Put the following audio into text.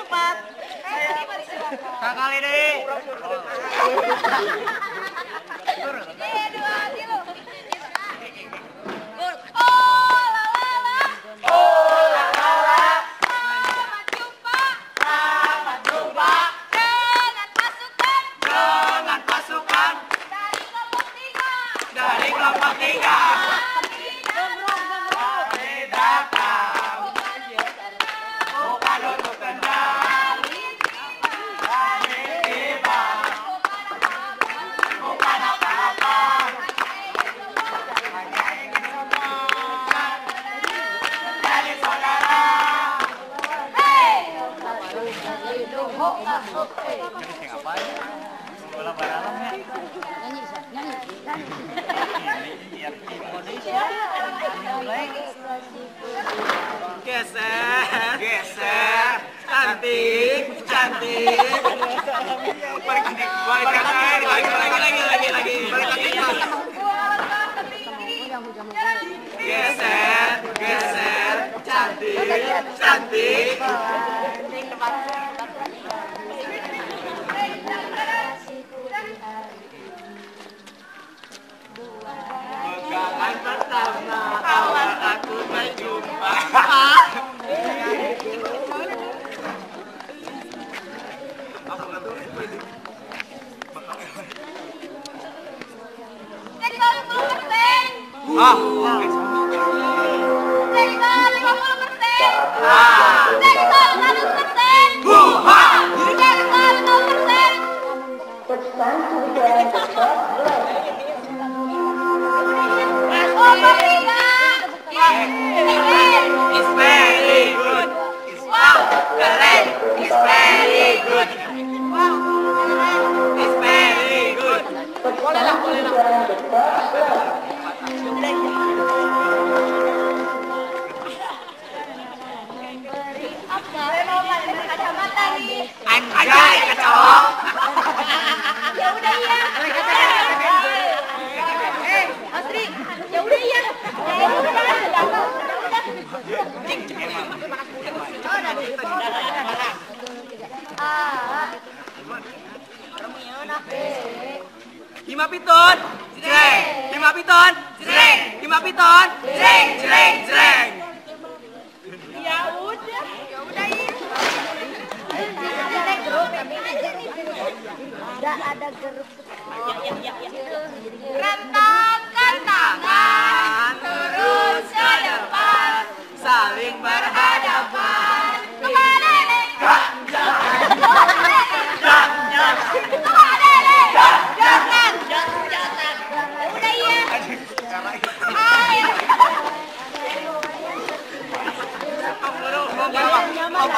cepat. Kakali deh. Bola dalam ya. Geser, geser, cantik, cantik. Balik cantik, balik lagi, lagi, lagi, lagi, lagi, balik cantik. Geser, geser, cantik, cantik. Ah, jadi kalau 50 persen, ah, jadi kalau 100 persen, buha. jadi kalau 0 persen. Bertiga. Keren. It's very good. Wow, keren. It's very good. Wow. It's very good. Nih. Anjay, kecoa. Ya udah iya. Astri, ya udah iya. Ya udah. Ah. Lima piton. Jreng. Lima piton. Jreng. Lima piton. Jreng, jreng, jreng. tidak ada gerbuk Rentangkan tangan terus ke depan, saling berhadapan. Ke mana nih? Jangan, jangan,